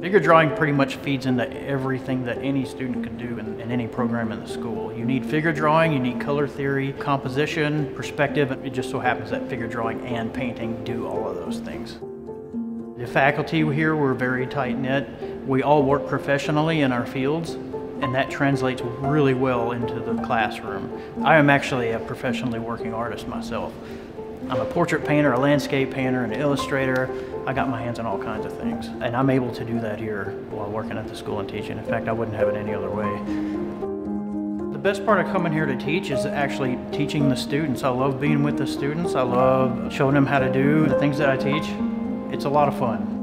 Figure drawing pretty much feeds into everything that any student can do in, in, any program in the school. You need figure drawing, you need color theory, composition, perspective. It just so happens that figure drawing and painting do all of those things. The faculty here, we're very tight knit. We all work professionally in our fields and that translates really well into the classroom. I am actually a professionally working artist myself. I'm a portrait painter, a landscape painter, an illustrator. I got my hands on all kinds of things. And I'm able to do that here while working at the school and teaching. In fact, I wouldn't have it any other way. The best part of coming here to teach is actually teaching the students. I love being with the students. I love showing them how to do the things that I teach. It's a lot of fun.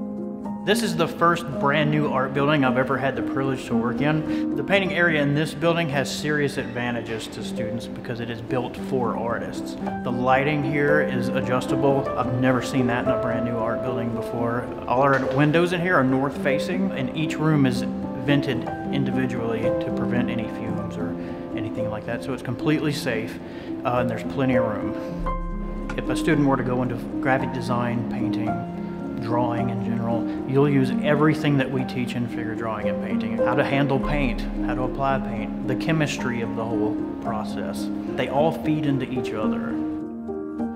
This is the first brand new art building I've ever had the privilege to work in. The painting area in this building has serious advantages to students because it is built for artists. The lighting here is adjustable. I've never seen that in a brand new art building before. All our windows in here are north facing and each room is vented individually to prevent any fumes or anything like that. So it's completely safe uh, and there's plenty of room. If a student were to go into graphic design, painting, drawing in general, you'll use everything that we teach in figure drawing and painting. How to handle paint, how to apply paint, the chemistry of the whole process. They all feed into each other.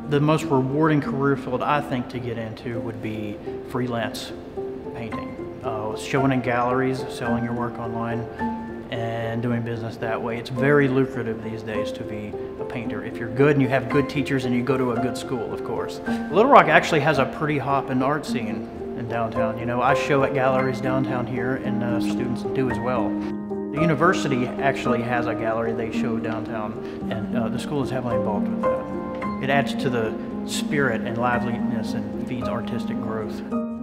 The most rewarding career field I think to get into would be freelance painting. Uh, showing in galleries, selling your work online, and doing business that way. It's very lucrative these days to be a painter. If you're good and you have good teachers and you go to a good school, of course. Little Rock actually has a pretty hopping art scene in downtown. You know, I show at galleries downtown here and uh, students do as well. The university actually has a gallery they show downtown and uh, the school is heavily involved with that. It adds to the spirit and liveliness and feeds artistic growth.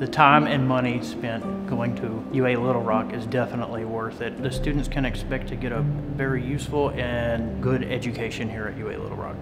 The time and money spent going to UA Little Rock is definitely worth it. The students can expect to get a very useful and good education here at UA Little Rock.